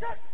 Shut